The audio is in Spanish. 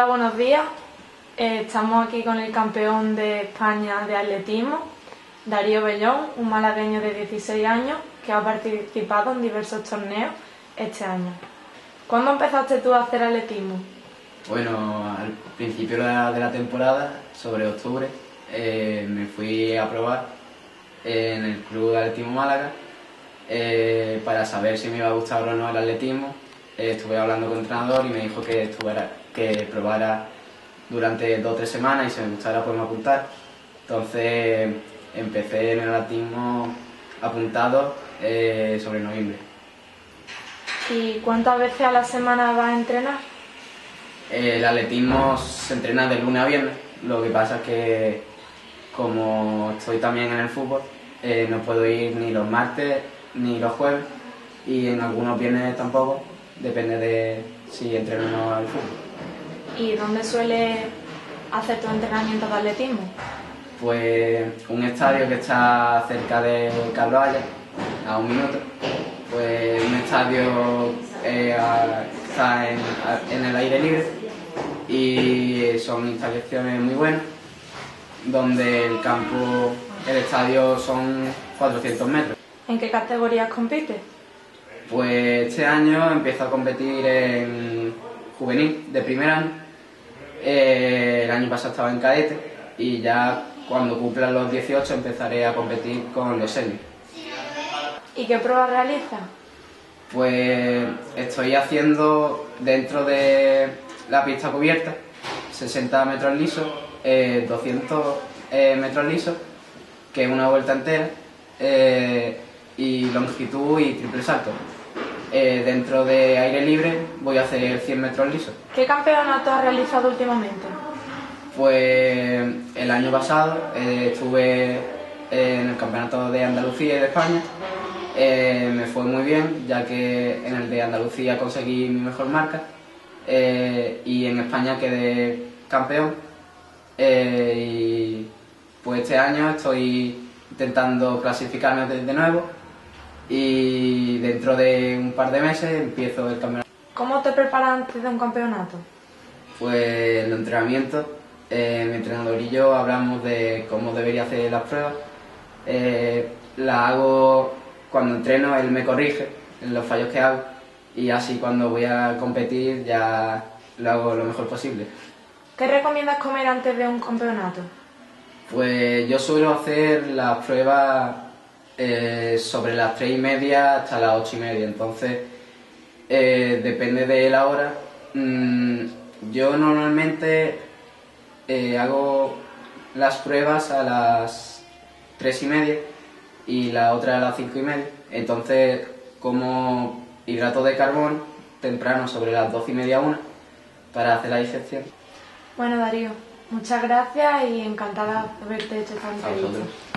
Hola, buenos días. Eh, estamos aquí con el campeón de España de atletismo, Darío Bellón, un malagueño de 16 años que ha participado en diversos torneos este año. ¿Cuándo empezaste tú a hacer atletismo? Bueno, al principio de la, temporada, sobre octubre, eh, me fui a probar en el Club de Atletismo Málaga eh, para saber si me iba a gustar o no el atletismo. Estuve hablando con el entrenador y me dijo que, estuviera, que probara durante dos o tres semanas y si me gustara pues me apuntar. Entonces empecé en el atletismo apuntado sobre noviembre. ¿Y cuántas veces a la semana vas a entrenar? El atletismo se entrena de lunes a viernes, lo que pasa es que como estoy también en el fútbol, eh, no puedo ir ni los martes ni los jueves y en algunos viernes tampoco, depende de si entreno o no al fútbol. ¿Y dónde suele hacer tu entrenamiento de atletismo? Pues un estadio que está cerca de Carlos a un minuto. Pues un estadio eh, está en el aire libre y son instalaciones muy buenas, donde el campo, el estadio son 400 metros. ¿En qué categorías compites? Pues este año empiezo a competir en juvenil de primer año. Eh, el año pasado estaba en cadete y ya cuando cumplan los 18 empezaré a competir con los seniors. ¿Y qué pruebas realizas? Pues estoy haciendo dentro de la pista cubierta, 60 metros lisos, 200 eh, eh, metros lisos, que es una vuelta entera, eh, y longitud y triple salto. Dentro de aire libre voy a hacer 100 metros lisos. ¿Qué campeonato has realizado últimamente? Pues el año pasado estuve en el campeonato de Andalucía y de España. me fue muy bien, ya que en el de Andalucía conseguí mi mejor marca eh, y en España quedé campeón. Eh, y pues este año estoy intentando clasificarme de, nuevo y dentro de un par de meses empiezo el campeonato. ¿Cómo te preparas antes de un campeonato? Pues el entrenamiento, eh, mi entrenador y yo hablamos de cómo debería hacer las pruebas. la hago cuando entreno, él me corrige en los fallos que hago y así cuando voy a competir ya lo hago lo mejor posible. ¿Qué recomiendas comer antes de un campeonato? Pues yo suelo hacer las pruebas eh, sobre las tres y media hasta las ocho y media, entonces eh, depende de la hora. Mm, yo normalmente eh, hago las pruebas a las tres y media y la otra a las cinco y media, entonces como hidrato de carbón temprano sobre las 12 y media una para hacer la disección. Bueno Darío, muchas gracias y encantada de haberte hecho esta entrevista.